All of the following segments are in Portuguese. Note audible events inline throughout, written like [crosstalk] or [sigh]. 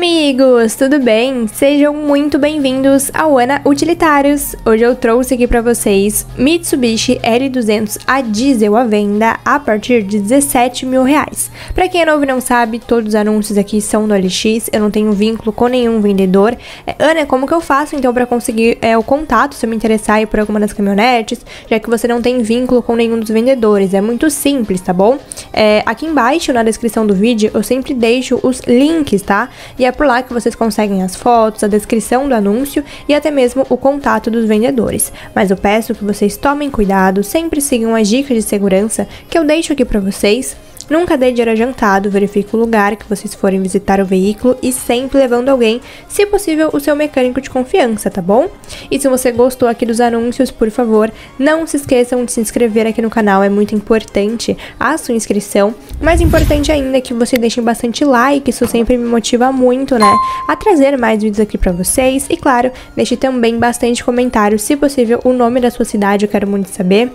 amigos, tudo bem? Sejam muito bem-vindos ao Ana Utilitários. Hoje eu trouxe aqui para vocês Mitsubishi L200 a diesel à venda a partir de 17 mil reais. Para quem é novo e não sabe, todos os anúncios aqui são no LX, eu não tenho vínculo com nenhum vendedor. É, Ana, como que eu faço então para conseguir é, o contato se eu me interessar aí por alguma das caminhonetes, já que você não tem vínculo com nenhum dos vendedores? É muito simples, tá bom? É, aqui embaixo na descrição do vídeo eu sempre deixo os links, tá? e é por lá que vocês conseguem as fotos, a descrição do anúncio e até mesmo o contato dos vendedores. Mas eu peço que vocês tomem cuidado, sempre sigam as dicas de segurança que eu deixo aqui para vocês Nunca dê dinheiro adiantado, verifique o lugar que vocês forem visitar o veículo e sempre levando alguém, se possível, o seu mecânico de confiança, tá bom? E se você gostou aqui dos anúncios, por favor, não se esqueçam de se inscrever aqui no canal, é muito importante a sua inscrição. Mais importante ainda é que você deixem bastante like, isso sempre me motiva muito, né? A trazer mais vídeos aqui pra vocês. E claro, deixe também bastante comentário, se possível, o nome da sua cidade, eu quero muito saber.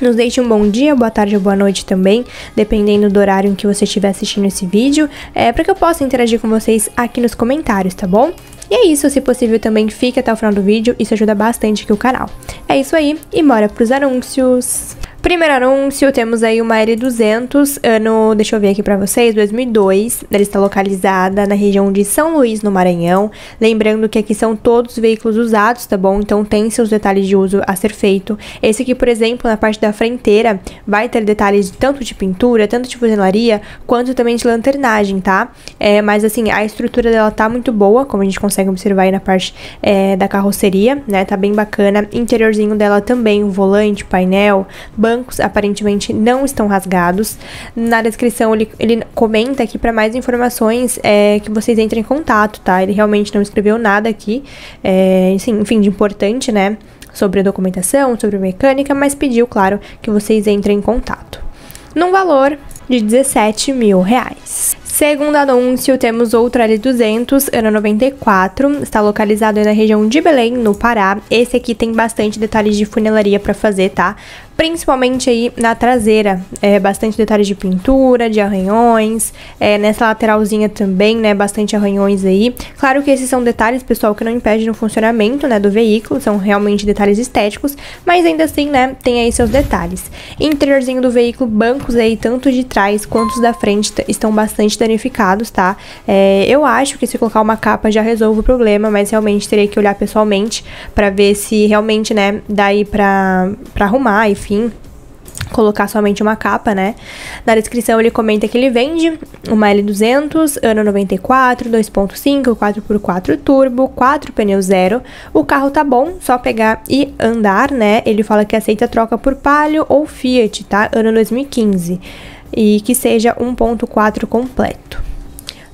Nos deixe um bom dia, boa tarde ou boa noite também, dependendo do horário em que você estiver assistindo esse vídeo, é, para que eu possa interagir com vocês aqui nos comentários, tá bom? E é isso, se possível também fique até o final do vídeo, isso ajuda bastante aqui o canal. É isso aí, e bora pros anúncios! Primeiro anúncio, temos aí uma L200, ano, deixa eu ver aqui pra vocês, 2002. Ela está localizada na região de São Luís, no Maranhão. Lembrando que aqui são todos veículos usados, tá bom? Então tem seus detalhes de uso a ser feito. Esse aqui, por exemplo, na parte da fronteira, vai ter detalhes tanto de pintura, tanto de funilaria, quanto também de lanternagem, tá? É, mas assim, a estrutura dela tá muito boa, como a gente consegue observar aí na parte é, da carroceria, né? Tá bem bacana. Interiorzinho dela também, o volante, painel, banco bancos aparentemente não estão rasgados. Na descrição ele, ele comenta aqui para mais informações é, que vocês entrem em contato, tá? Ele realmente não escreveu nada aqui, é, assim, enfim, de importante, né? Sobre a documentação, sobre a mecânica, mas pediu, claro, que vocês entrem em contato. Num valor de 17 mil reais. Segundo anúncio, temos outro L200, ano 94, está localizado na região de Belém, no Pará. Esse aqui tem bastante detalhes de funilaria para fazer, tá? principalmente aí na traseira, é, bastante detalhes de pintura, de arranhões, é, nessa lateralzinha também, né, bastante arranhões aí. Claro que esses são detalhes, pessoal, que não impedem o funcionamento, né, do veículo, são realmente detalhes estéticos, mas ainda assim, né, tem aí seus detalhes. Interiorzinho do veículo, bancos aí, tanto de trás quanto da frente, estão bastante danificados, tá? É, eu acho que se colocar uma capa já resolve o problema, mas realmente teria que olhar pessoalmente para ver se realmente, né, dá aí pra, pra arrumar enfim, colocar somente uma capa, né? Na descrição ele comenta que ele vende uma L200, ano 94, 2.5, 4x4 turbo, 4 pneus zero. O carro tá bom, só pegar e andar, né? Ele fala que aceita troca por Palio ou Fiat, tá? Ano 2015. E que seja 1.4 completo.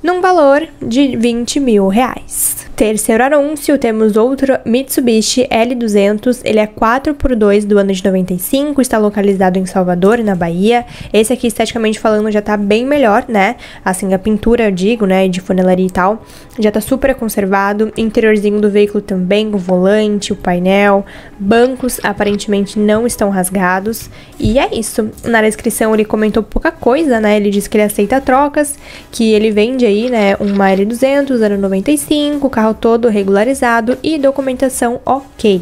Num valor de 20 mil reais. Terceiro anúncio, temos outro Mitsubishi L200, ele é 4x2 do ano de 95, está localizado em Salvador, na Bahia. Esse aqui, esteticamente falando, já tá bem melhor, né? Assim, a pintura, eu digo, né, de funilaria e tal, já tá super conservado. Interiorzinho do veículo também, o volante, o painel, bancos aparentemente não estão rasgados. E é isso. Na descrição ele comentou pouca coisa, né? Ele disse que ele aceita trocas, que ele vende aí, né, uma L200, ano 95, carro todo regularizado e documentação ok.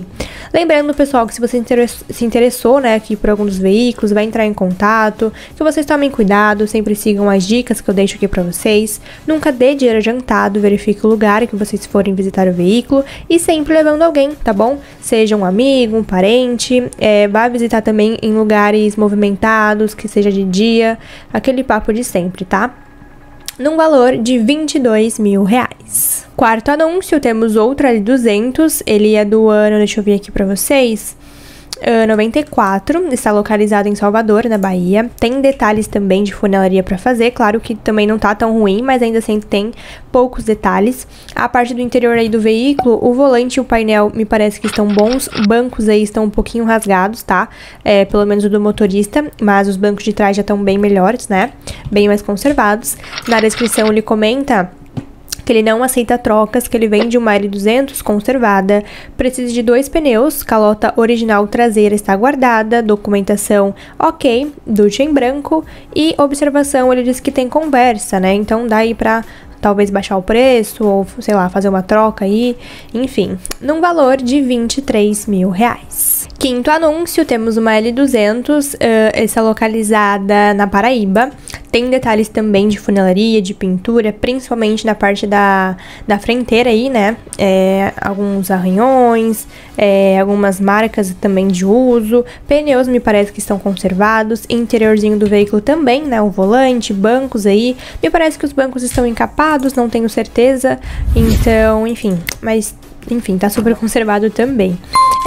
Lembrando, pessoal, que se você se interessou, né, aqui por algum dos veículos, vai entrar em contato, que vocês tomem cuidado, sempre sigam as dicas que eu deixo aqui para vocês, nunca dê dinheiro adiantado, verifique o lugar que vocês forem visitar o veículo e sempre levando alguém, tá bom? Seja um amigo, um parente, é, vá visitar também em lugares movimentados, que seja de dia, aquele papo de sempre, tá? Num valor de 22 mil reais. Quarto anúncio, temos outro L200, ele é do ano, deixa eu ver aqui para vocês, uh, 94, está localizado em Salvador, na Bahia. Tem detalhes também de funilaria para fazer, claro que também não tá tão ruim, mas ainda assim tem poucos detalhes. A parte do interior aí do veículo, o volante e o painel me parece que estão bons, bancos aí estão um pouquinho rasgados, tá? É, pelo menos o do motorista, mas os bancos de trás já estão bem melhores, né? Bem mais conservados. Na descrição ele comenta que ele não aceita trocas, que ele vende uma L200 conservada, precisa de dois pneus, calota original traseira está guardada, documentação ok, ducha em branco e observação, ele diz que tem conversa, né? Então dá aí pra talvez baixar o preço ou, sei lá, fazer uma troca aí, enfim, num valor de 23 mil reais. Quinto anúncio, temos uma L200, uh, essa localizada na Paraíba. Tem detalhes também de funilaria, de pintura, principalmente na parte da, da frenteira aí, né? É, alguns arranhões, é, algumas marcas também de uso. Pneus me parece que estão conservados. Interiorzinho do veículo também, né? O volante, bancos aí. Me parece que os bancos estão encapados, não tenho certeza. Então, enfim, mas enfim, tá super [laughs] conservado também.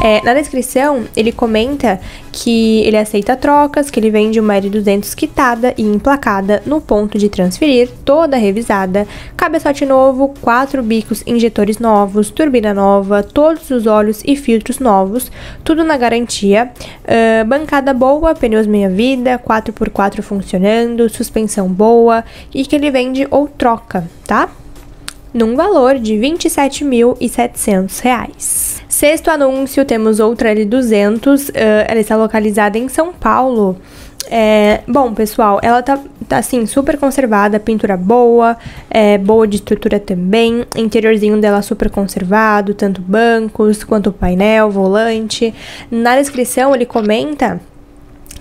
É, na descrição, ele comenta que ele aceita trocas, que ele vende uma L200 quitada e emplacada no ponto de transferir, toda revisada, cabeçote novo, quatro bicos injetores novos, turbina nova, todos os óleos e filtros novos, tudo na garantia, uh, bancada boa, pneus meia-vida, 4x4 funcionando, suspensão boa e que ele vende ou troca, tá? num valor de R$ 27.700. Sexto anúncio, temos outra L200, uh, ela está localizada em São Paulo. É, bom, pessoal, ela tá, tá assim, super conservada, pintura boa, é, boa de estrutura também, interiorzinho dela super conservado, tanto bancos quanto painel, volante. Na descrição ele comenta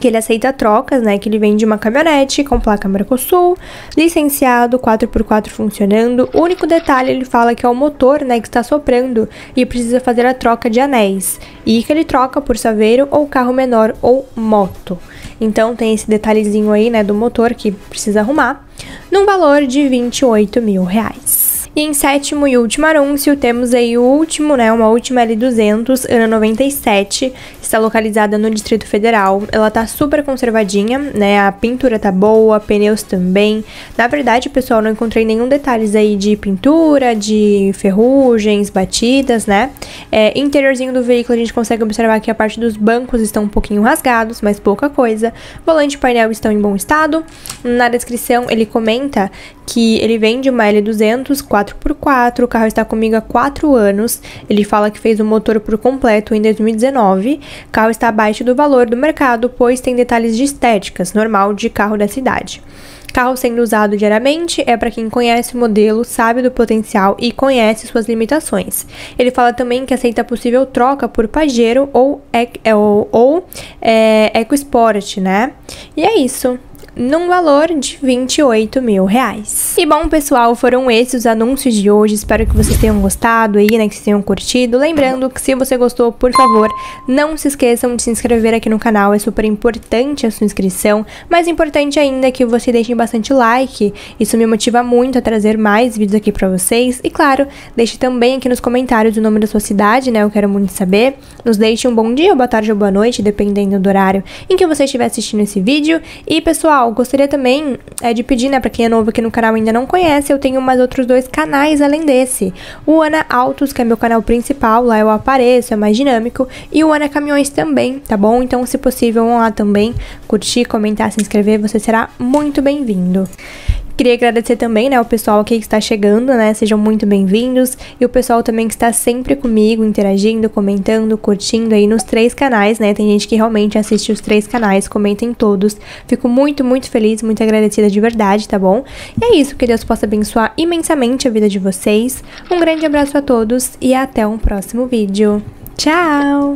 que ele aceita trocas, né? Que ele vende uma caminhonete com placa Mercosul, licenciado, 4x4 funcionando. O único detalhe, ele fala que é o motor, né, que está soprando e precisa fazer a troca de anéis. E que ele troca por saveiro ou carro menor ou moto. Então tem esse detalhezinho aí, né, do motor que precisa arrumar, num valor de 28 mil reais. E em sétimo e último anúncio, temos aí o último, né, uma última L200, ano 97, está localizada no Distrito Federal. Ela tá super conservadinha, né, a pintura tá boa, pneus também. Na verdade, pessoal, não encontrei nenhum detalhes aí de pintura, de ferrugens, batidas, né. É, interiorzinho do veículo, a gente consegue observar que a parte dos bancos estão um pouquinho rasgados, mas pouca coisa. Volante e painel estão em bom estado. Na descrição, ele comenta que ele vende uma L200 4x4, o carro está comigo há 4 anos. Ele fala que fez o motor por completo em 2019. O carro está abaixo do valor do mercado, pois tem detalhes de estéticas, normal de carro da cidade. Carro sendo usado diariamente é para quem conhece o modelo, sabe do potencial e conhece suas limitações. Ele fala também que aceita possível troca por Pajero ou, ou, ou é, EcoSport, né? E é isso num valor de 28 mil reais. E bom, pessoal, foram esses os anúncios de hoje. Espero que vocês tenham gostado aí, né? Que vocês tenham curtido. Lembrando que se você gostou, por favor, não se esqueçam de se inscrever aqui no canal. É super importante a sua inscrição. Mais importante ainda é que você deixe bastante like. Isso me motiva muito a trazer mais vídeos aqui pra vocês. E claro, deixe também aqui nos comentários o nome da sua cidade, né? Eu quero muito saber. Nos deixe um bom dia, boa tarde ou boa noite, dependendo do horário em que você estiver assistindo esse vídeo. E, pessoal, pessoal, gostaria também é, de pedir, né, pra quem é novo aqui no canal e ainda não conhece, eu tenho mais outros dois canais além desse. O Ana Autos, que é meu canal principal, lá eu apareço, é mais dinâmico, e o Ana Caminhões também, tá bom? Então, se possível, vão lá também curtir, comentar, se inscrever, você será muito bem-vindo. Queria agradecer também, né, o pessoal que está chegando, né? Sejam muito bem-vindos. E o pessoal também que está sempre comigo, interagindo, comentando, curtindo aí nos três canais, né? Tem gente que realmente assiste os três canais, comentem todos. Fico muito, muito feliz, muito agradecida de verdade, tá bom? E é isso, que Deus possa abençoar imensamente a vida de vocês. Um grande abraço a todos e até um próximo vídeo. Tchau!